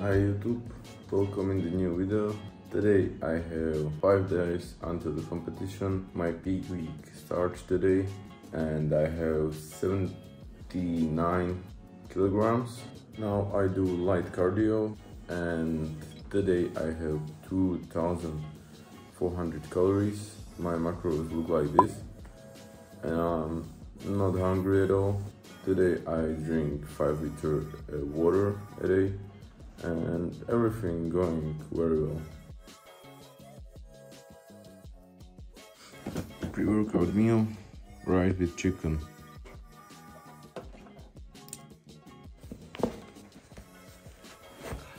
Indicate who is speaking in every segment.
Speaker 1: Hi YouTube, welcome in the new video. Today I have 5 days until the competition. My peak week starts today and I have 79 kilograms. Now I do light cardio and today I have 2400 calories. My macros look like this and I'm not hungry at all. Today I drink 5 liter uh, water a day and everything going very well. Pre-workout meal, rice with chicken.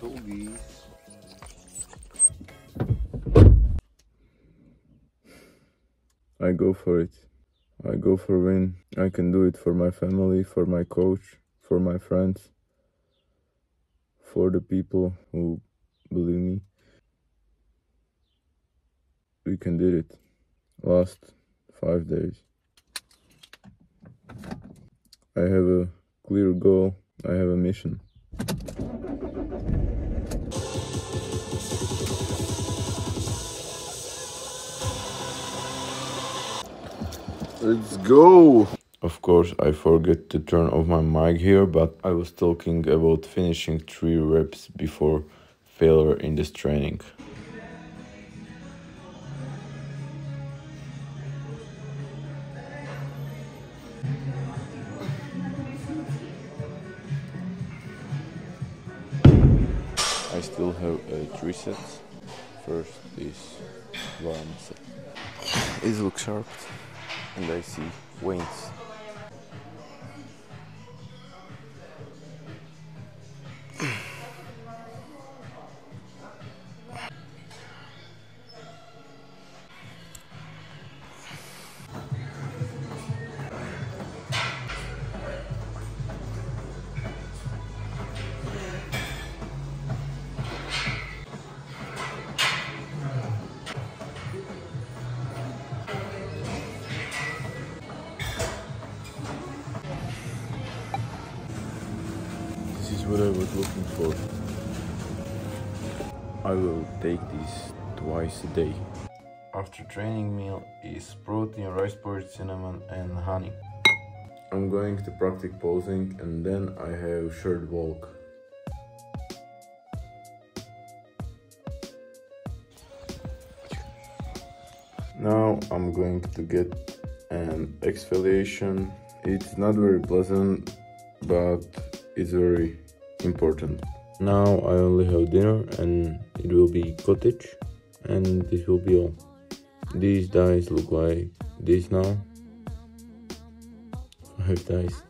Speaker 1: Doggies. I go for it. I go for win. I can do it for my family, for my coach, for my friends for the people who believe me. We can do it. Last five days. I have a clear goal. I have a mission. Let's go! Of course, I forget to turn off my mic here, but I was talking about finishing 3 reps before failure in this training. I still have uh, 3 sets. First is one set. It looks sharp and I see veins what I was looking for. I will take this twice a day. After training meal is protein, rice porridge, cinnamon and honey. I'm going to practice posing and then I have short walk. Now I'm going to get an exfoliation. It's not very pleasant, but it's very important. Now I only have dinner and it will be cottage and this will be all. These dice look like this now. Five dice.